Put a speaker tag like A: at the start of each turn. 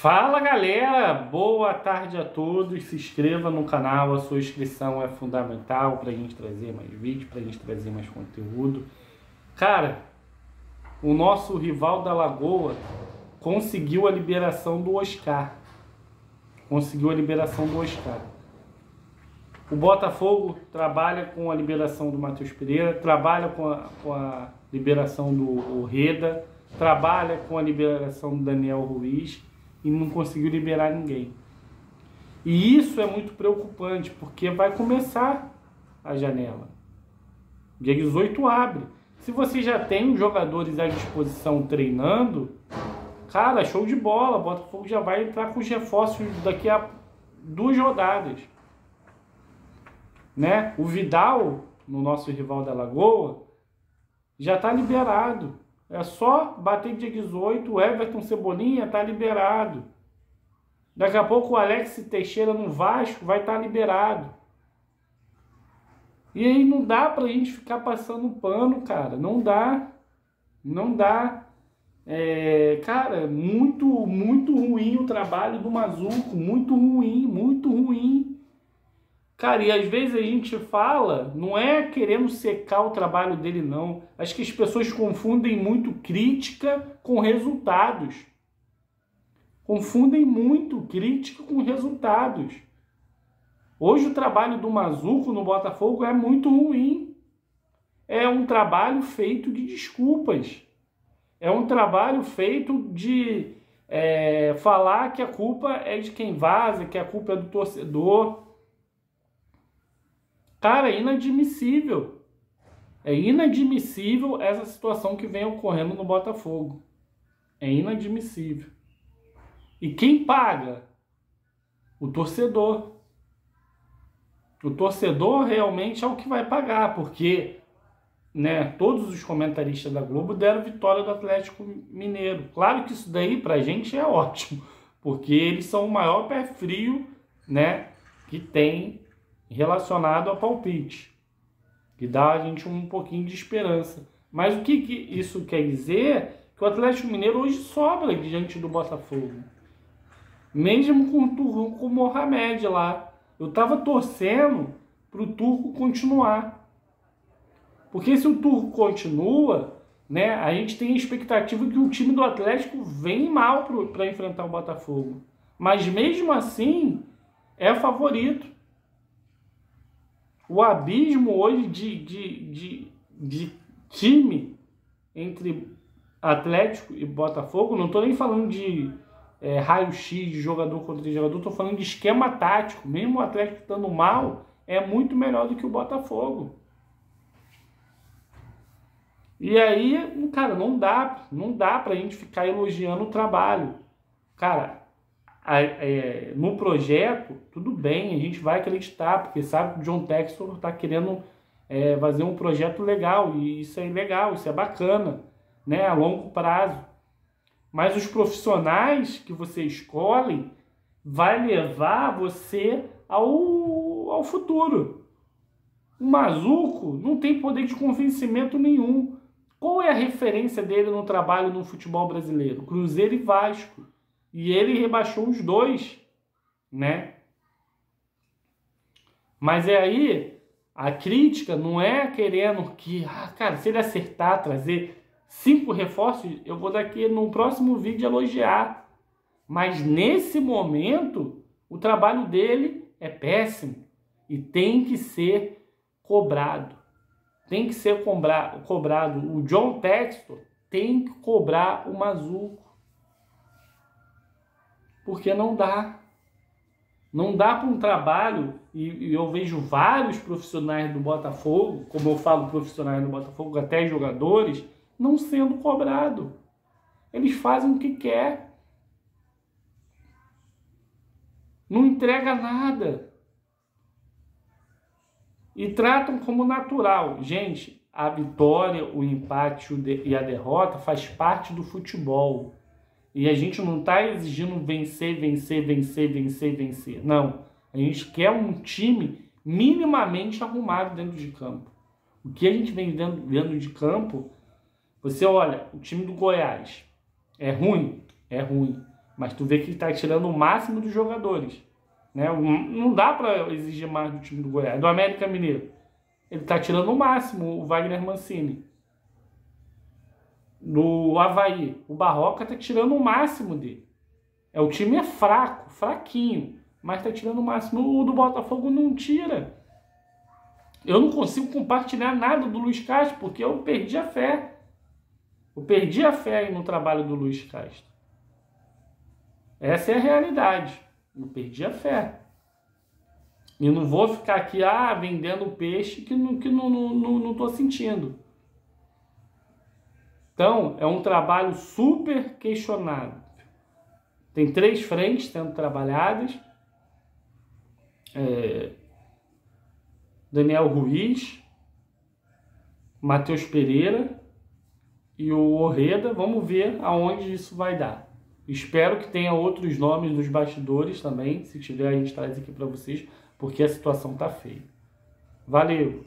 A: Fala galera, boa tarde a todos. Se inscreva no canal, a sua inscrição é fundamental para a gente trazer mais vídeos, para a gente trazer mais conteúdo. Cara, o nosso rival da Lagoa conseguiu a liberação do Oscar. Conseguiu a liberação do Oscar. O Botafogo trabalha com a liberação do Matheus Pereira, trabalha com a, com a liberação do Reda, trabalha com a liberação do Daniel Ruiz e não conseguiu liberar ninguém. E isso é muito preocupante, porque vai começar a janela. Dia 18 abre. Se você já tem jogadores à disposição treinando, cara, show de bola. Botafogo já vai entrar com os reforços daqui a duas rodadas. Né? O Vidal, no nosso rival da Lagoa, já está liberado. É só bater dia 18, o Everton Cebolinha está liberado. Daqui a pouco o Alex Teixeira no Vasco vai estar tá liberado. E aí não dá pra gente ficar passando pano, cara. Não dá. Não dá. É, cara, muito, muito ruim o trabalho do Mazuco. Muito ruim, muito ruim. Cara, e às vezes a gente fala, não é querendo secar o trabalho dele, não. Acho que as pessoas confundem muito crítica com resultados. Confundem muito crítica com resultados. Hoje o trabalho do Mazuco no Botafogo é muito ruim. É um trabalho feito de desculpas. É um trabalho feito de é, falar que a culpa é de quem vaza, que a culpa é do torcedor Cara, é inadmissível. É inadmissível essa situação que vem ocorrendo no Botafogo. É inadmissível. E quem paga? O torcedor. O torcedor realmente é o que vai pagar, porque né, todos os comentaristas da Globo deram vitória do Atlético Mineiro. Claro que isso daí pra gente é ótimo, porque eles são o maior pé frio né, que tem relacionado a palpite, que dá a gente um pouquinho de esperança. Mas o que, que isso quer dizer? Que o Atlético Mineiro hoje sobra diante do Botafogo. Mesmo com o Turco com o Mohamed lá. Eu estava torcendo para o Turco continuar. Porque se o Turco continua, né, a gente tem a expectativa que o time do Atlético vem mal para enfrentar o Botafogo. Mas mesmo assim, é favorito o abismo hoje de, de, de, de time entre Atlético e Botafogo, não estou nem falando de é, raio-x de jogador contra jogador, estou falando de esquema tático. Mesmo o Atlético estando mal, é muito melhor do que o Botafogo. E aí, cara, não dá, não dá pra gente ficar elogiando o trabalho. Cara, é, no projeto, tudo bem, a gente vai acreditar, porque sabe que o John Textor está querendo é, fazer um projeto legal, e isso é legal, isso é bacana, né, a longo prazo. Mas os profissionais que você escolhe vai levar você ao, ao futuro. O Mazuco não tem poder de convencimento nenhum. Qual é a referência dele no trabalho no futebol brasileiro? Cruzeiro e Vasco. E ele rebaixou os dois, né? Mas é aí a crítica não é querendo que, ah, cara, se ele acertar, trazer cinco reforços, eu vou daqui no próximo vídeo elogiar. Mas nesse momento, o trabalho dele é péssimo e tem que ser cobrado. Tem que ser cobrado. O John Textor tem que cobrar o Mazuco porque não dá. Não dá para um trabalho, e, eu vejo vários profissionais do Botafogo, como eu falo profissionais do Botafogo, até jogadores, não sendo cobrado. Eles fazem o que quer. Não entrega nada. E tratam como natural. Gente, a vitória, o empate e a derrota faz parte do futebol. E a gente não está exigindo vencer, vencer, vencer, vencer, vencer. Não. A gente quer um time minimamente arrumado dentro de campo. O que a gente vem dentro, dentro de campo, você olha, o time do Goiás é ruim? É ruim. Mas tu vê que ele está tirando o máximo dos jogadores. Né? Não dá para exigir mais do time do Goiás, do América Mineiro. Ele está tirando o máximo, o Wagner Mancini. Do Havaí, o Barroca está tirando o máximo dele. É, o time é fraco, fraquinho, mas está tirando o máximo. O do Botafogo não tira. Eu não consigo compartilhar nada do Luiz Castro, porque eu perdi a fé. Eu perdi a fé no trabalho do Luiz Castro. Essa é a realidade. Eu perdi a fé. E não vou ficar aqui, ah, vendendo peixe que não, que não, não, não, não tô sentindo. Então, é um trabalho super questionado. Tem três frentes sendo trabalhadas. É, Daniel Ruiz, Matheus Pereira e o Orreda. Vamos ver aonde isso vai dar. Espero que tenha outros nomes nos bastidores também. Se tiver, a gente traz aqui para vocês, porque a situação tá feia. Valeu!